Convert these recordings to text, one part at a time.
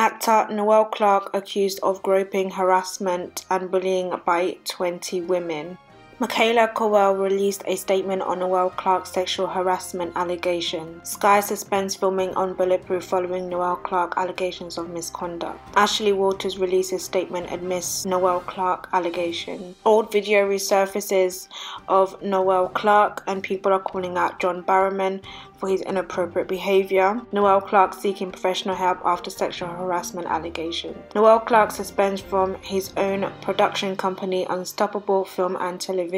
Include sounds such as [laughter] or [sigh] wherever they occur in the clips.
Actor Noel Clarke accused of groping, harassment, and bullying by 20 women. Michaela Coel released a statement on Noel Clarke's sexual harassment allegation. Sky suspends filming on Bulletproof following Noel Clarke allegations of misconduct. Ashley Walters released a statement amidst Noel Clarke allegations. Old video resurfaces of Noel Clarke and people are calling out John Barrowman for his inappropriate behavior. Noel Clarke seeking professional help after sexual harassment allegation. Noel Clarke suspends from his own production company Unstoppable Film and Television.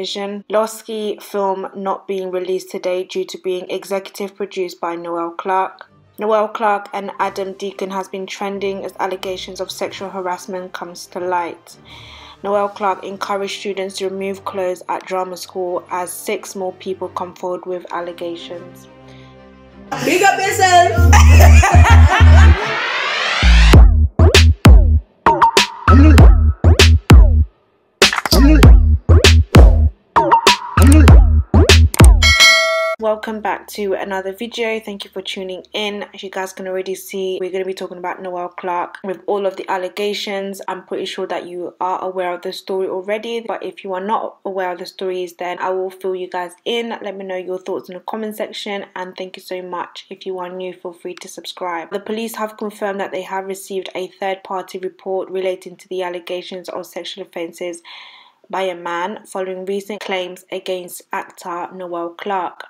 Lasky film not being released today due to being executive produced by Noel Clarke. Noel Clarke and Adam Deacon has been trending as allegations of sexual harassment comes to light. Noel Clarke encouraged students to remove clothes at drama school as six more people come forward with allegations. Big up yourself. [laughs] welcome back to another video. Thank you for tuning in. As you guys can already see we're going to be talking about noel clarke with all of the allegations. I'm pretty sure that you are aware of the story already but if you are not aware of the stories then i will fill you guys in. Let me know your thoughts in the comment section and thank you so much. If you are new feel free to subscribe. The police have confirmed that they have received a third party report relating to the allegations of sexual offences by a man following recent claims against actor Noel Clarke.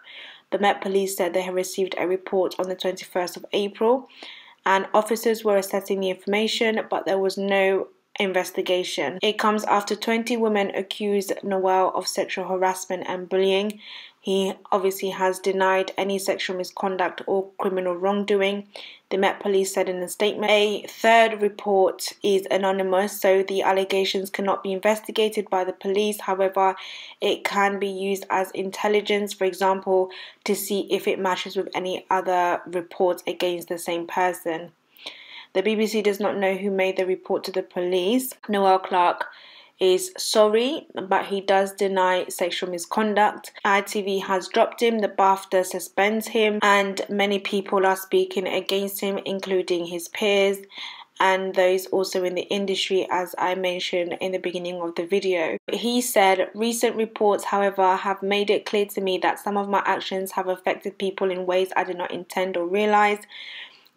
The Met Police said they had received a report on the 21st of April and officers were assessing the information, but there was no investigation. It comes after 20 women accused Noel of sexual harassment and bullying. He obviously has denied any sexual misconduct or criminal wrongdoing. The Met Police said in a statement. A third report is anonymous, so the allegations cannot be investigated by the police. However, it can be used as intelligence, for example, to see if it matches with any other reports against the same person. The BBC does not know who made the report to the police. Noel Clarke is sorry, but he does deny sexual misconduct. ITV has dropped him, the BAFTA suspends him, and many people are speaking against him, including his peers and those also in the industry, as I mentioned in the beginning of the video. He said, Recent reports, however, have made it clear to me that some of my actions have affected people in ways I did not intend or realize.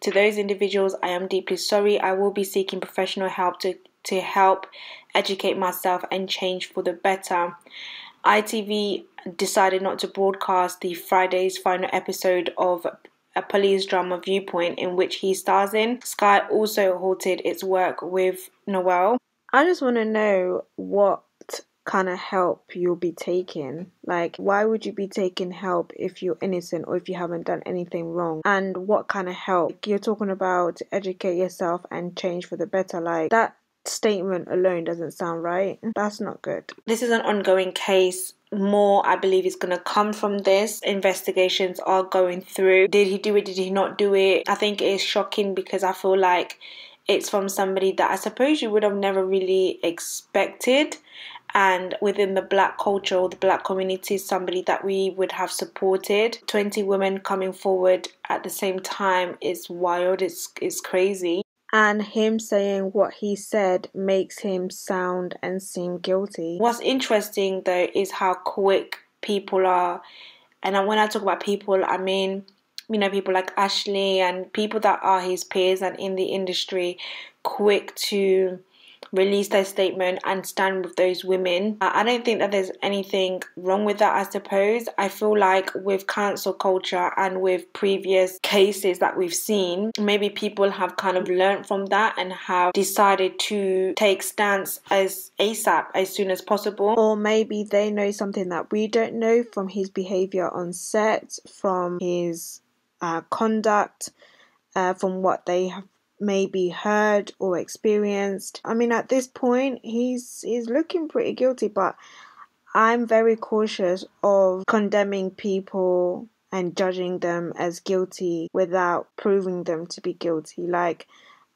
To those individuals, I am deeply sorry. I will be seeking professional help to, to help educate myself and change for the better. ITV decided not to broadcast the Friday's final episode of a police drama viewpoint in which he stars in. Sky also halted its work with Noel. I just want to know what kind of help you'll be taking. Like, why would you be taking help if you're innocent or if you haven't done anything wrong? And what kind of help? You're talking about educate yourself and change for the better. Like, that statement alone doesn't sound right. That's not good. This is an ongoing case. More, I believe, is going to come from this. Investigations are going through. Did he do it? Did he not do it? I think it is shocking because I feel like it's from somebody that I suppose you would have never really expected and within the black culture or the black community is somebody that we would have supported. 20 women coming forward at the same time is wild. It's, it's crazy. And him saying what he said makes him sound and seem guilty. What's interesting though is how quick people are. And when i talk about people i mean you know people like ashley and people that are his peers and in the industry quick to release their statement and stand with those women. I don't think that there's anything wrong with that, I suppose. I feel like with cancel culture and with previous cases that we've seen, maybe people have kind of learned from that and have decided to take stance as ASAP as soon as possible. Or maybe they know something that we don't know from his behavior on set, from his uh, conduct. Uh, from what they have maybe heard or experienced. I mean, at this point, he's he's looking pretty guilty, but I'm very cautious of condemning people and judging them as guilty without proving them to be guilty. Like,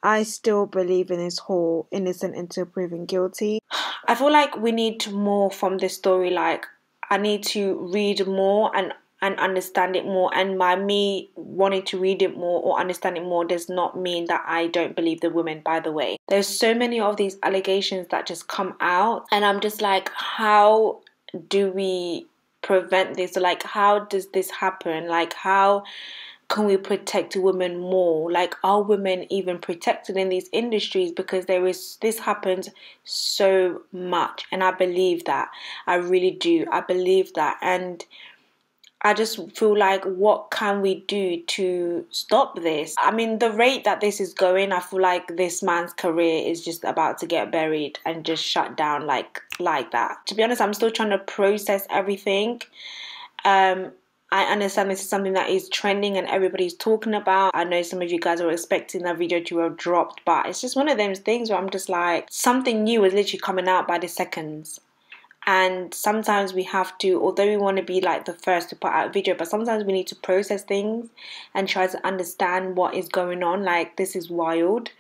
I still believe in this whole innocent until proven guilty. [sighs] I feel like we need more from this story. Like, I need to read more and and understand it more. And my me wanting to read it more or understand it more does not mean that I don't believe the women, by the way. There's so many of these allegations that just come out, and I'm just like, how do we prevent this? Like, how does this happen? Like, how can we protect women more? Like, are women even protected in these industries? Because there is this happens so much, and I believe that. I really do. I believe that, and I just feel like what can we do to stop this? I mean, the rate that this is going, I feel like this man's career is just about to get buried and just shut down like like that. To be honest, I'm still trying to process everything. Um, I understand this is something that is trending and everybody's talking about. I know some of you guys were expecting that video to have dropped, but it's just one of those things where I'm just like, something new is literally coming out by the seconds and sometimes we have to although we want to be like the first to put out a video but sometimes we need to process things and try to understand what is going on like this is wild.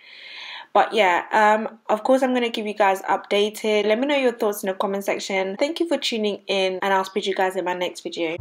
But yeah um of course i'm going to give you guys updated. Let me know your thoughts in the comment section. Thank you for tuning in and i'll speak to you guys in my next video